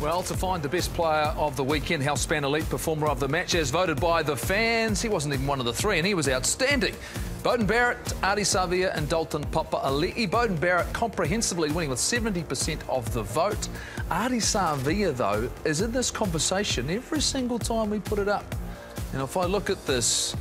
Well, to find the best player of the weekend, Healthspan Elite Performer of the Match, as voted by the fans, he wasn't even one of the three, and he was outstanding. Beauden Barrett, Ardie Savea, and Dalton Papali'i. Beauden Barrett comprehensively winning with 70% of the vote. Ardie Savea, though, is in this conversation every single time we put it up. And if I look at this,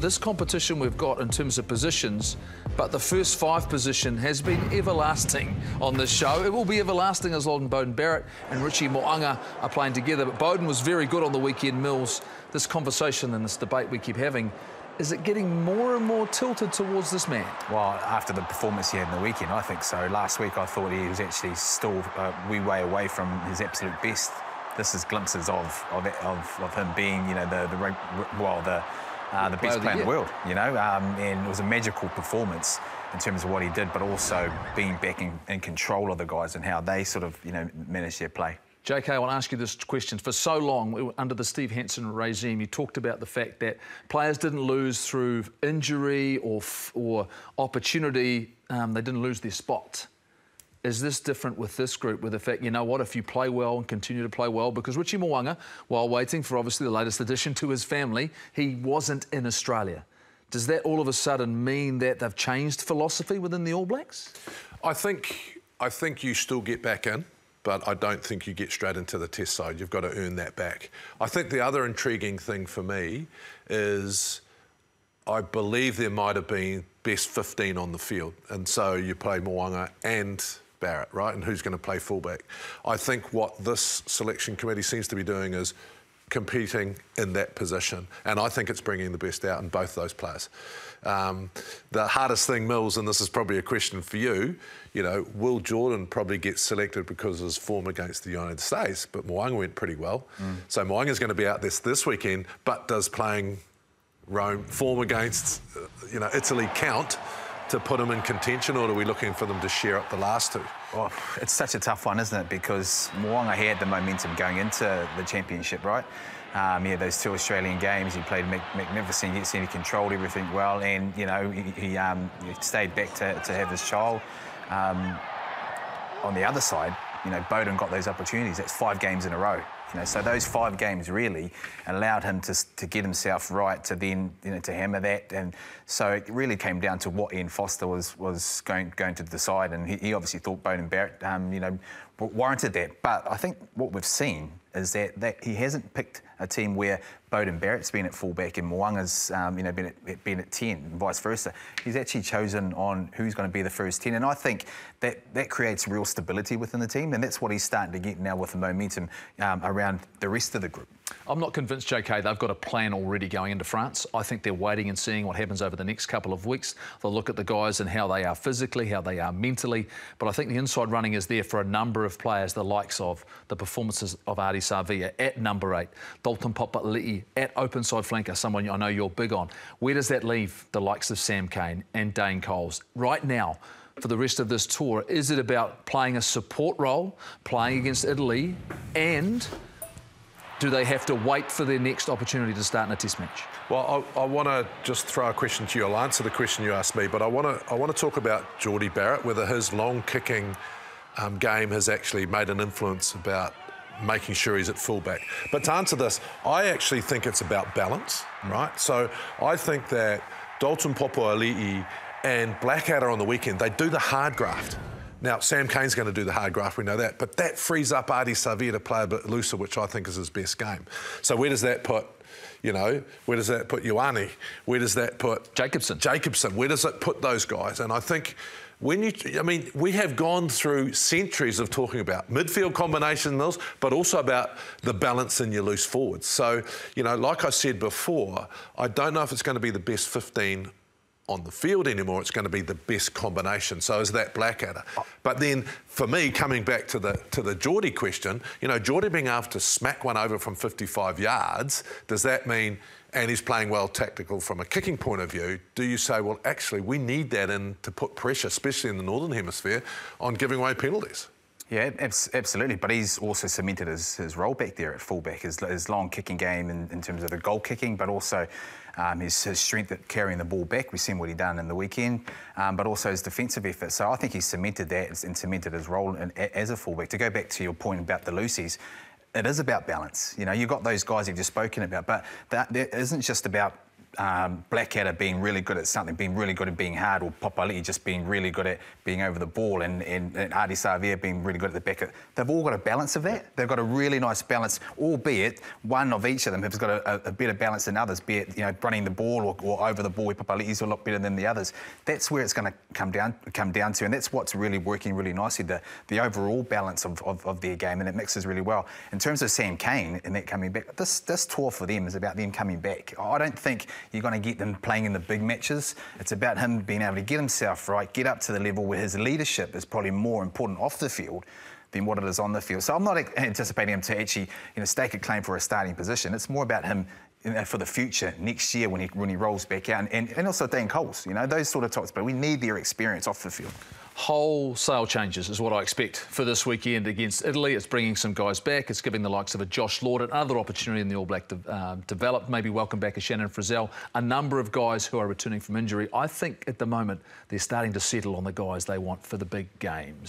this competition we've got in terms of positions, but the first five position has been everlasting on this show. It will be everlasting as long Beauden Barrett and Richie Mo'unga are playing together. But Beauden was very good on the weekend, Mills. This conversation and this debate we keep having, is it getting more and more tilted towards this man? Well, after the performance he had in the weekend, I think so. Last week I thought he was actually still uh, a wee way away from his absolute best. This is glimpses of of, of, of him being, you know, the, the well, the uh, the best player in the world, you know, um, and it was a magical performance in terms of what he did, but also being back in, in control of the guys and how they sort of, you know, managed their play. JK, I want to ask you this question. For so long, under the Steve Hansen regime, you talked about the fact that players didn't lose through injury or, or opportunity. Um, they didn't lose their spot. Is this different with this group with the fact, you know what, if you play well and continue to play well, because Richie Mo'unga, while waiting for obviously the latest addition to his family, he wasn't in Australia. Does that all of a sudden mean that they've changed philosophy within the All Blacks? I think I think you still get back in, but I don't think you get straight into the test side. You've got to earn that back. I think the other intriguing thing for me is I believe there might have been best 15 on the field, and so you play Mo'unga and Barrett, right? And who's going to play fullback? I think what this selection committee seems to be doing is competing in that position. And I think it's bringing the best out in both those players. Um, the hardest thing, Mills, and this is probably a question for you, you know, will Jordan probably get selected because of his form against the United States? But Mo'unga went pretty well. Mm. So is going to be out this this weekend, but does playing Rome form against, uh, you know, Italy count? To put them in contention, or are we looking for them to share up the last two? Well, it's such a tough one, isn't it? Because Mo'unga had the momentum going into the championship, right? Um, yeah, those two Australian games, he played magnificent. He controlled everything well, and you know he, he, um, he stayed back to, to have his child. Um, on the other side, you know, Beauden got those opportunities. That's five games in a row. You know, so those five games really allowed him to, to get himself right to then you know to hammer that, and so it really came down to what Ian Foster was was going going to decide, and he, he obviously thought Beauden Barrett, um, you know warranted that. But I think what we've seen is that, that he hasn't picked a team where Beauden Barrett's been at fullback and Mo'unga's um, you know, been at, been at 10 and vice versa. He's actually chosen on who's going to be the first 10. And I think that, that creates real stability within the team. And that's what he's starting to get now with the momentum um, around the rest of the group. I'm not convinced, JK, they've got a plan already going into France. I think they're waiting and seeing what happens over the next couple of weeks. They'll look at the guys and how they are physically, how they are mentally. But I think the inside running is there for a number of players, the likes of the performances of Ardie Savea at number eight, Dalton Papali'i at open side flanker, someone I know you're big on. Where does that leave the likes of Sam Cane and Dane Coles? Right now, for the rest of this tour, is it about playing a support role, playing against Italy, and do they have to wait for their next opportunity to start in a test match? Well, I, I want to just throw a question to you. I'll answer the question you asked me, but I want to I want to talk about Jordie Barrett, whether his long kicking um, game has actually made an influence about making sure he's at fullback. But to answer this, I actually think it's about balance, right? So I think that Dalton Papali'i and Blackadder on the weekend, they do the hard graft. Now, Sam Cane's going to do the hard graft, we know that, but that frees up Ardie Savea to play a bit looser, which I think is his best game. So where does that put, you know, where does that put Ioane? Where does that put... Jacobson. Jacobson. Where does it put those guys? And I think when you, I mean, we have gone through centuries of talking about midfield combination mills, but also about the balance in your loose forwards. So, you know, like I said before, I don't know if it's going to be the best 15 on the field anymore. It's going to be the best combination. So is that Blackadder. But then, for me, coming back to the to the Jordie question, you know, Jordie being able to smack one over from 55 yards, does that mean? And he's playing well tactical from a kicking point of view. Do you say, well, actually, we need that in to put pressure, especially in the northern hemisphere, on giving away penalties? Yeah, absolutely. But he's also cemented his, his role back there at fullback, his, his long kicking game in, in terms of the goal kicking, but also um, his, his, strength at carrying the ball back. We've seen what he done in the weekend, um, but also his defensive effort. So I think he's cemented that and cemented his role in, as a fullback. To go back to your point about the Lucies, it is about balance. You know, you've got those guys you've just spoken about, but that, that isn't just about um, Blackadder being really good at something, being really good at being hard, or Papali'i just being really good at being over the ball, and, and, and Ardie Savea being really good at the back. They've all got a balance of that. They've got a really nice balance, albeit one of each of them has got a, a better balance than others, be it you know running the ball or, or over the ball. Papali'i's a lot better than the others. That's where it's going to come down come down to, and that's what's really working really nicely. The the overall balance of, of, of their game, and it mixes really well. In terms of Sam Cane and that coming back, this this tour for them is about them coming back. I don't think you're going to get them playing in the big matches. It's about him being able to get himself right, get up to the level where his leadership is probably more important off the field than what it is on the field. So I'm not anticipating him to actually, you know, stake a claim for a starting position. It's more about him for the future next year when he when he rolls back out, and, and, also Dan Coles, you know, those sort of types. But we need their experience off the field wholesale changes is what I expect for this weekend against Italy. It's bringing some guys back. It's giving the likes of a Josh Lord another opportunity in the All Black to uh, develop. Maybe welcome back a Shannon Frizzell. A number of guys who are returning from injury. I think at the moment they're starting to settle on the guys they want for the big games.